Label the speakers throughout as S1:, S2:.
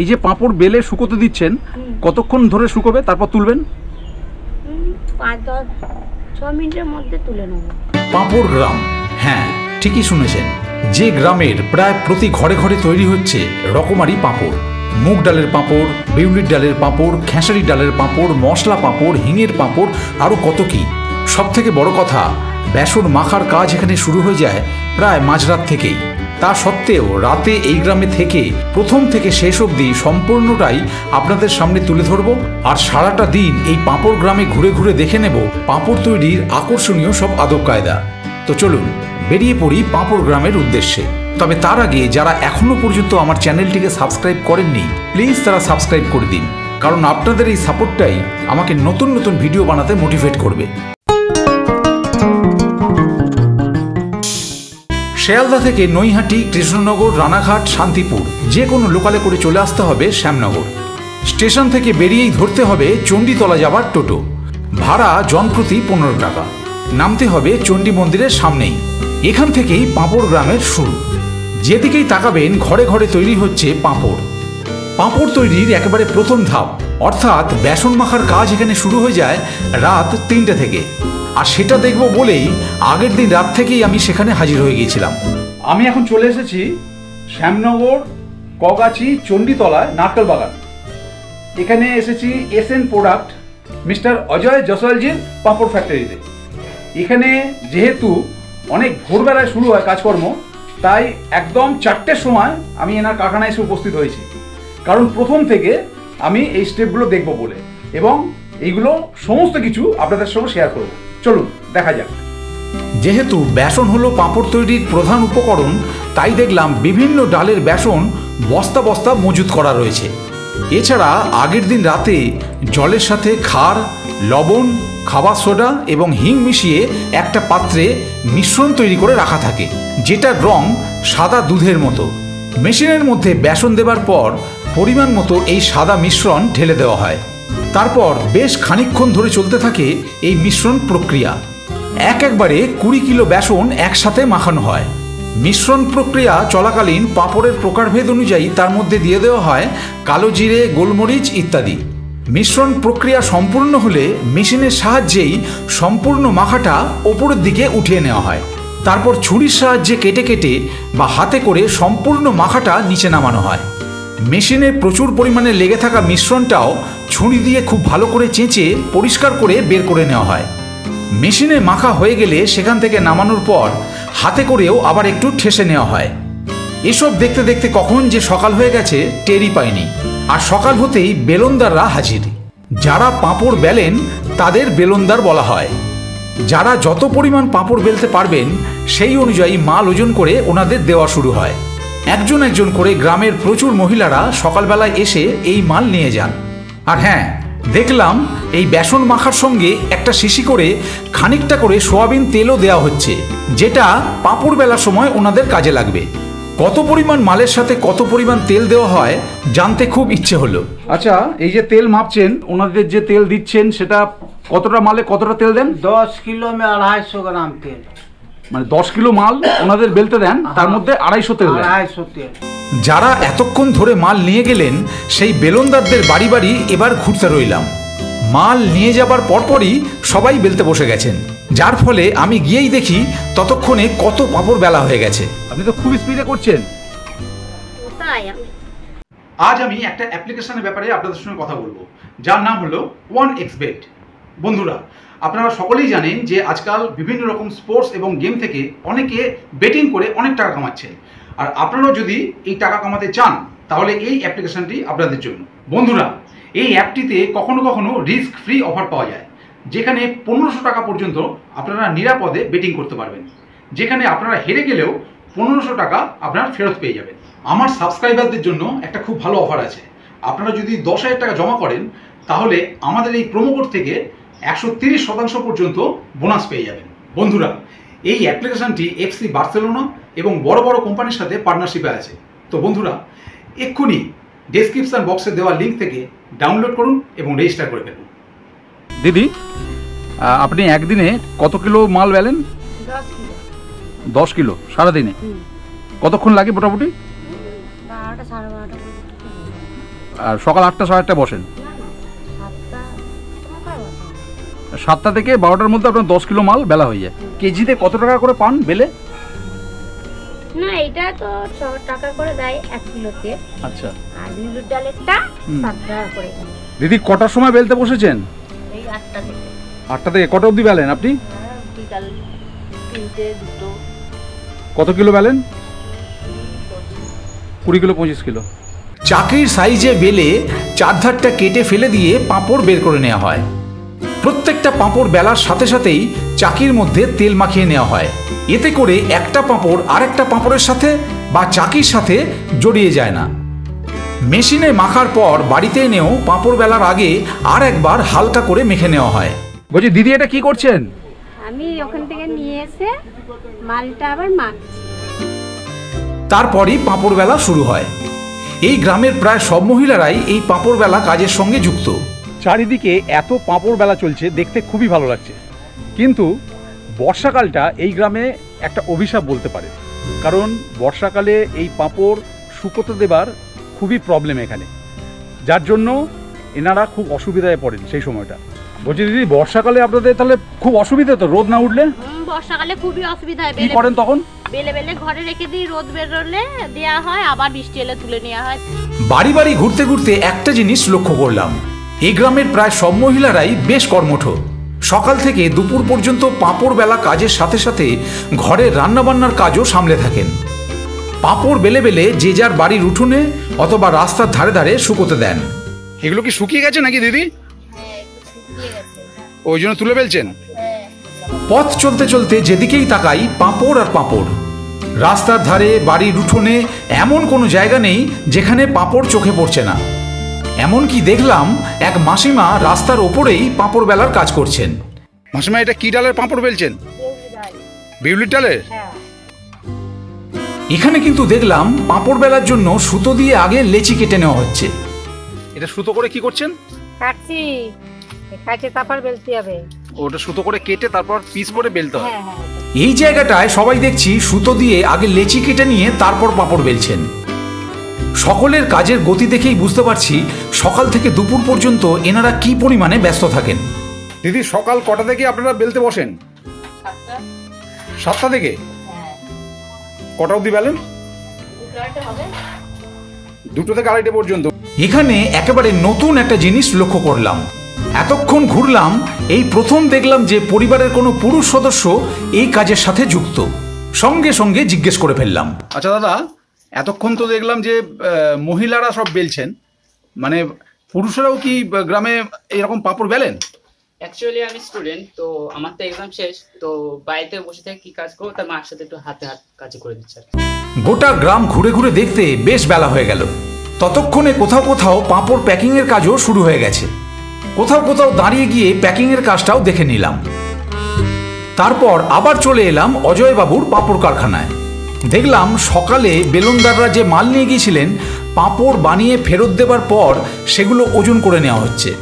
S1: এই যে পাঁপড় বেলে শুকোতে দিচ্ছেন কতক্ষণ ধরে শুকোবে? তারপর তুলবেন?
S2: মিনিটের মধ্যে তুলে নেব।
S3: পাঁপড় গ্রাম হ্যাঁ ঠিকই শুনেছেন। যে গ্রামের প্রায় প্রতি ঘরে ঘরে তৈরি হচ্ছে রকমারি পাঁপড়। মুগ ডালের পাঁপড় বিউলির ডালের পাঁপড় খেসারি ডালের পাঁপড় মশলা পাঁপড় হিঙের পাঁপড় আরও কত কি। সব থেকে বড় কথা বেসন মাখার কাজ এখানে শুরু হয়ে যায় প্রায় মাঝরাত থেকেই। তা সত্ত্বেও রাতে এই গ্রামে থেকে প্রথম থেকে শেষ অবধি সম্পূর্ণটাই আপনাদের সামনে তুলে ধরব আর সারাটা দিন এই পাঁপড় গ্রামে ঘুরে ঘুরে দেখে নেব পাঁপড় তৈরির আকর্ষণীয় সব আদব কায়দা। তো চলুন, বেরিয়ে পড়ি পাঁপড় গ্রামের উদ্দেশ্যে। তবে তার আগে যারা এখনও পর্যন্ত আমার চ্যানেলটিকে সাবস্ক্রাইব করেননি, প্লিজ তারা সাবস্ক্রাইব করে দিন, কারণ আপনাদের এই সাপোর্টটাই আমাকে নতুন নতুন ভিডিও বানাতে মোটিভেট করবে। শিয়ালদা থেকে নৈহাটি, কৃষ্ণনগর, রানাঘাট, শান্তিপুর। যে কোনো লোকালে করে চলে আসতে হবে শ্যামনগর। স্টেশন থেকে বেরিয়েই ধরতে হবে চণ্ডীতলা যাবার টোটো। ভাড়া জনপ্রতি পনেরো টাকা। নামতে হবে চণ্ডী মন্দিরের সামনেই। এখান থেকেই পাঁপড় গ্রামের শুরু। যেদিকেই তাকাবেন, ঘরে ঘরে তৈরি হচ্ছে পাঁপড়। পাঁপড় তৈরির একেবারে প্রথম ধাপ। অর্থাৎ বেসন মাখার কাজ এখানে শুরু হয়ে যায় রাত তিনটে থেকে। আর সেটা দেখব বলেই আগের দিন রাত থেকেই আমি সেখানে হাজির হয়ে গিয়েছিলাম।
S1: আমি এখন চলে এসেছি শ্যামনগর, কগাছি চণ্ডীতলায় নারকেল বাগান। এখানে এসেছি S N product mister Ajay জসওয়ালজির পাঁপড় ফ্যাক্টরিতে এখানে যেহেতু অনেক ভোরবেলায় শুরু হয় কাজকর্ম, তাই একদম চারটের সময় আমি এনার কারখানায় এসে উপস্থিত হয়েছি। কারণ প্রথম থেকে আমি এই স্টেপগুলো দেখব বলে এবং এইগুলো সমস্ত কিছু আপনাদের সঙ্গে শেয়ার করব। চলুন, দেখা যাক।
S3: যেহেতু বেসন হলো পাঁপড় তৈরির প্রধান উপকরণ, তাই দেখলাম বিভিন্ন ডালের বেসন বস্তা বস্তা মজুত করা রয়েছে। এছাড়া আগের দিন রাতে জলের সাথে খার, লবণ, খাবার সোডা এবং হিং মিশিয়ে একটা পাত্রে মিশ্রণ তৈরি করে রাখা থাকে, যেটার রং সাদা দুধের মতো। মেশিনের মধ্যে বেসন দেবার পর পরিমাণ মতো এই সাদা মিশ্রণ ঢেলে দেওয়া হয়। তারপর বেশ খানিকক্ষণ ধরে চলতে থাকে এই মিশ্রণ প্রক্রিয়া। এক একবারে কুড়ি কিলো বেসন একসাথে মাখানো হয়। মিশ্রণ প্রক্রিয়া চলাকালীন পাঁপড়ের প্রকারভেদ অনুযায়ী তার মধ্যে দিয়ে দেওয়া হয় কালো জিরে, গোলমরিচ ইত্যাদি। মিশ্রণ প্রক্রিয়া সম্পূর্ণ হলে মেশিনের সাহায্যেই সম্পূর্ণ মাখাটা ওপরের দিকে উঠিয়ে নেওয়া হয়। তারপর ছুরির সাহায্যে কেটে কেটে বা হাতে করে সম্পূর্ণ মাখাটা নিচে নামানো হয়। মেশিনে প্রচুর পরিমাণে লেগে থাকা মিশ্রণটাও ছুরি দিয়ে খুব ভালো করে চেঁচে পরিষ্কার করে বের করে নেওয়া হয়। মেশিনে মাখা হয়ে গেলে সেখান থেকে নামানোর পর হাতে করেও আবার একটু ঠেসে নেওয়া হয়। এসব দেখতে দেখতে কখন যে সকাল হয়ে গেছে টেরই পায়নি আর সকাল হতেই বেলনদাররা হাজির। যারা পাঁপড় বেলেন, তাদের বেলনদার বলা হয়। যারা যত পরিমাণ পাঁপড় বেলতে পারবেন, সেই অনুযায়ী মাল ওজন করে ওনাদের দেওয়া শুরু হয়। একজন একজন করে গ্রামের প্রচুর মহিলারা সকালবেলায় এসে এই মাল নিয়ে যান। আর হ্যাঁ দেখলাম এই বেসন মাখার সঙ্গে একটা শিশি করে খানিকটা করে সোয়াবিন তেলও দেওয়া হচ্ছে যেটা পাঁপড় বেলার সময় ওনাদের কাজে লাগবে। কত পরিমাণ মালের সাথে কত পরিমাণ তেল দেওয়া হয় জানতে খুব ইচ্ছে হলো।
S1: আচ্ছা এই যে তেল মাপছেন ওনাদের যে তেল দিচ্ছেন সেটা কতটা মালে কতটা তেল দেন?
S4: দশ কিলো আড়াইশো গ্রাম তেল।
S1: মানে দশ কিলো মাল ওনাদের বেলতে দেন তার মধ্যে আড়াইশো তেল
S4: আড়াইশো তেল।
S3: যারা এতক্ষণ ধরে মাল নিয়ে গেলেন সেই বেলনদারদের বাড়ি বাড়ি এবার ঘুরতে রইলাম। মাল নিয়ে যাবার পরপরই সবাই বেলতে বসে গেছেন। যার ফলে আমি গিয়েই দেখি ততক্ষণে কত পাপড় বেলা হয়ে গেছে।
S1: আপনি তো খুব স্পিডে করছেন। আজ আমি একটা অ্যাপ্লিকেশনের ব্যাপারে আপনাদের সঙ্গে কথা বলব। যার নাম হলো ওয়ান এক্সবেট বন্ধুরা আপনারা সকলেই জানেন যে আজকাল বিভিন্ন রকম স্পোর্টস এবং গেম থেকে অনেকে বেটিং করে অনেক টাকা কামাচ্ছেন। আর আপনারাও যদি এই টাকা কামাতে চান, তাহলে এই অ্যাপ্লিকেশনটি আপনাদের জন্য। বন্ধুরা, এই অ্যাপটিতে কখনো কখনো রিস্ক ফ্রি অফার পাওয়া যায়, যেখানে পনেরোশো টাকা পর্যন্ত আপনারা নিরাপদে বেটিং করতে পারবেন। যেখানে আপনারা হেরে গেলেও পনেরোশো টাকা আপনার ফেরত পেয়ে যাবেন। আমার সাবস্ক্রাইবারদের জন্য একটা খুব ভালো অফার আছে। আপনারা যদি দশ হাজার টাকা জমা করেন, তাহলে আমাদের এই প্রোমো কোড থেকে একশো তিরিশ শতাংশ পর্যন্ত বোনাস পেয়ে যাবেন। বন্ধুরা এই অ্যাপ্লিকেশনটি এফসি বার্সেলোনা এবং বড় বড় কোম্পানির সাথে পার্টনারশিপে আছে। তো বন্ধুরা এক্ষুনি ডেসক্রিপশন বক্সে দেওয়া লিঙ্ক থেকে ডাউনলোড করুন এবং রেজিস্টার করে ফেলুন। দিদি আপনি একদিনে কত কিলো মাল বেলেন
S2: দশ কিলো
S1: সারাদিনে? কতক্ষণ লাগে মোটামুটি? আর সকাল আটটা সাড়ে আটটা বসেন।
S2: সাতটা
S1: থেকে বারোটার মধ্যে আপনার দশ কিলো মাল বেলা হয়ে যায়। কেজিতে কত টাকা করে পান বেলে?
S2: না এটা তো ছ টাকা করে দেয় এক কিলোতে।
S1: আচ্ছা।
S2: আর বিউলির ডালেরটা সাত টাকা করে।
S1: দিদি কটার সময় বেলতে বসেছেন?
S2: এই আটটা থেকে।
S1: আটটা থেকে কটা অবধি বেলেন আপনি?
S2: হ্যাঁ, বিকাল তিনটে দুটো।
S1: কত কিলো বেলেন? কুড়ি কিলো পঁচিশ কিলো।
S3: চাকরির সাইজে বেলে চারধারটা কেটে ফেলে দিয়ে পাঁপড় বের করে নেওয়া হয়। প্রত্যেকটা পাঁপড় বেলার সাথে সাথেই চাকির মধ্যে তেল মাখিয়ে নেওয়া হয়। এতে করে একটা পাঁপড় আরেকটা পাঁপড়ের সাথে বা চাকির সাথে জড়িয়ে যায় না। মেশিনে মাখার পর বাড়িতে এনেও পাঁপড় বেলার আগে আর একবার হালকা করে মেখে নেওয়া হয়।
S1: বলছি দিদি এটা কি করছেন?
S2: আমি ওখান থেকে নিয়ে এসে মালটা আবার মাখছি।
S3: তারপরই পাঁপড় বেলা শুরু হয়। এই গ্রামের প্রায় সব মহিলারাই এই পাঁপড় বেলা কাজের সঙ্গে যুক্ত।
S1: চারিদিকে এত পাঁপড় বেলা চলছে দেখতে খুবই ভালো লাগছে। কিন্তু বর্ষাকালটা এই গ্রামে একটা অভিশাপ বলতে পারে। কারণ বর্ষাকালে এই পাঁপড় শুকোতে দেবার খুবই প্রবলেম এখানে। যার জন্য এনারা খুব অসুবিধায় পড়েন সেই সময়টা। বলছি দিদি বর্ষাকালে আপনাদের তাহলে খুব অসুবিধা তো রোদ না উঠলে?
S5: বর্ষাকালে খুবই অসুবিধা হয়।
S1: কি করেন তখন?
S5: বেলে বেলে ঘরে রেখে দিই রোদ বেরোলে দেওয়া হয় আবার বৃষ্টি এলে তুলে নেওয়া হয়।
S3: বাড়ি বাড়ি ঘুরতে ঘুরতে একটা জিনিস লক্ষ্য করলাম। এই গ্রামের প্রায় সব মহিলারাই বেশ কর্মঠ। সকাল থেকে দুপুর পর্যন্ত পাঁপড় বেলা কাজের সাথে সাথে ঘরের রান্নাবান্নার কাজও সামলে থাকেন। পাঁপড় বেলে বেলে যে যার বাড়ির উঠোনে অথবা রাস্তার ধারে ধারে শুকোতে দেন।
S1: এগুলো কি শুকিয়ে গেছে নাকি দিদি? ওই জন্য তুলে ফেলছেন?
S3: পথ চলতে চলতে যেদিকেই তাকাই পাঁপড় আর পাঁপড়। রাস্তার ধারে বাড়ির উঠোনে এমন কোনো জায়গা নেই যেখানে পাঁপড় চোখে পড়ছে না। এমনকি দেখলাম এক মাসিমা রাস্তার ওপরেই পাঁপড় বেলার কাজ করছেন।
S1: মাসিমা এটা কি ডালের পাঁপড় বেলছেন? বিউলির ডালের
S3: এখানে কিন্তু দেখলাম পাঁপড় বেলার জন্য সুতো দিয়ে আগে লেচি কেটে নেওয়া হচ্ছে।
S1: এটা সুতো করে কি করছেন?
S2: কাটছি। কাটে তারপর বেলতে হবে।
S1: ওটা সুতো করে কেটে তারপর পিস করে বেলতে হয়।
S2: হ্যাঁ হ্যাঁ।
S3: এই জায়গাটায় সবাই দেখছি সুতো দিয়ে আগে লেচি কেটে নিয়ে তারপর পাঁপড় বেলছেন। সকলের কাজের গতি দেখেই বুঝতে পারছি সকাল থেকে দুপুর পর্যন্ত এনারা কি পরিমাণে ব্যস্ত থাকেন।
S1: দিদি সকাল কটা থেকে আপনারা বেলতে বসেন? সাতটা। থেকে? কটা অবধি বেলেন? দুটো থেকে আড়াইটে পর্যন্ত।
S3: এখানে একেবারে নতুন একটা জিনিস লক্ষ্য করলাম। এতক্ষণ ঘুরলাম এই প্রথম দেখলাম যে পরিবারের কোনো পুরুষ সদস্য এই কাজের সাথে যুক্ত। সঙ্গে সঙ্গে জিজ্ঞেস করে ফেললাম।
S1: আচ্ছা দাদা এতক্ষণ তো দেখলাম যে আহ, মহিলারা সব বেলছেন। মানে পুরুষরাও কি গ্রামে এরকম পাপড় বেলেন?
S6: অ্যাকচুয়ালি আমি স্টুডেন্ট তো আমার তো এক্সাম শেষ তো বাড়িতে বসে থেকে কি কাজ করব তার মার সাথে একটু হাতে হাত কাজ করে দিচ্ছে
S3: গোটা গ্রাম ঘুরে ঘুরে দেখতে বেশ বেলা হয়ে গেল। ততক্ষণে কোথাও কোথাও পাঁপড় প্যাকিংয়ের কাজও শুরু হয়ে গেছে। কোথাও কোথাও দাঁড়িয়ে গিয়ে প্যাকিংয়ের কাজটাও দেখে নিলাম। তারপর আবার চলে এলাম অজয়বাবুর পাঁপড় কারখানায়। দেখলাম সকালে বেলুনদাররা যে মাল নিয়ে গিয়েছিলেন, পাঁপড় বানিয়ে ফেরত দেবার পর সেগুলো ওজন করে নেওয়া হচ্ছে।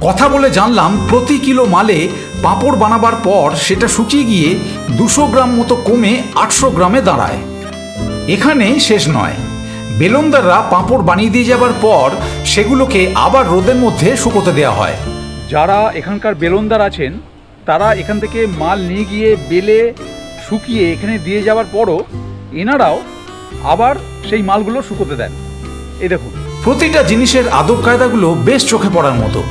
S3: কথা বলে জানলাম প্রতি কিলো মালে পাঁপড় বানাবার পর সেটা শুকিয়ে গিয়ে দুশো গ্রাম মতো কমে আটশো গ্রামে দাঁড়ায়। এখানে শেষ নয়। বেলুনদাররা পাঁপড় বানিয়ে দিয়ে যাবার পর সেগুলোকে আবার রোদের মধ্যে শুকোতে দেওয়া হয়।
S1: যারা এখানকার বেলুনদার আছেন, তারা এখান থেকে মাল নিয়ে গিয়ে বেলে শুকিয়ে এখানে দিয়ে যাওয়ার পরও এনারাও আবার সেই মালগুলো শুকোতে দেন। এই দেখুন।
S3: প্রতিটা জিনিসের আদব কায়দাগুলো বেশ চোখে পড়ার মতো।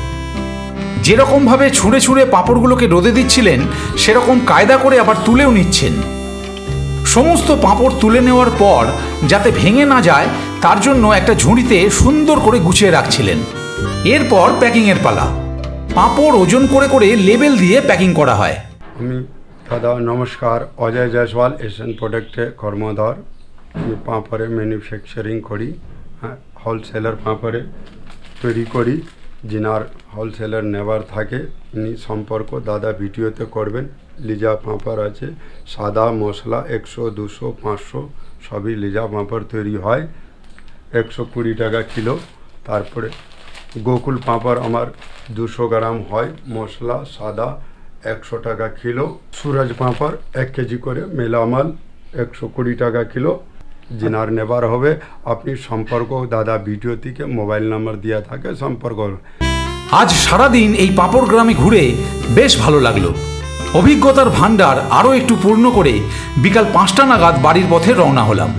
S3: যেরকমভাবে ছুঁড়ে ছুঁড়ে পাঁপড়গুলোকে রোদে দিচ্ছিলেন সেরকম কায়দা করে আবার তুলেও নিচ্ছেন। সমস্ত পাঁপড় তুলে নেওয়ার পর যাতে ভেঙে না যায় তার জন্য একটা ঝুড়িতে সুন্দর করে গুছিয়ে রাখছিলেন। এরপর প্যাকিংয়ের পালা। পাঁপড় ওজন করে করে লেবেল দিয়ে প্যাকিং করা হয়।
S7: আমি দাদা নমস্কার। অজয় জয়সওয়াল, এশিয়ান প্রোডাক্টে কর্মধর। আমি পাঁপড়ে ম্যানুফ্যাকচারিং করি হ্যাঁ হোলসেলার পাঁপড়ে তৈরি করি। যিনার হোলসেলার নেবার থাকে উনি সম্পর্ক দাদা ভিডিওতে করবেন। লিজা পাঁপড় আছে, সাদা মশলা একশো, দুশো, পাঁচশো, সবই লিজা পাঁপড় তৈরি হয়। একশো কুড়ি টাকা কিলো। তারপরে গোকুল পাঁপড় আমার দুশো গ্রাম হয়। মশলা সাদা একশো টাকা কিলো। সুরজ পাঁপড় এক কেজি করে মেলামাল একশো কুড়ি টাকা কিলো। জিনার নেবার হবে। আপনি সম্পর্ক, দাদা ভিডিও থেকে মোবাইল নাম্বার দেওয়া থাকে সম্পর্ক।
S3: আজ সারাদিন এই পাঁপড় গ্রামে ঘুরে বেশ ভালো লাগল। অভিজ্ঞতার ভাণ্ডার আরও একটু পূর্ণ করে বিকাল পাঁচটা নাগাদ বাড়ির পথে রওনা হলাম।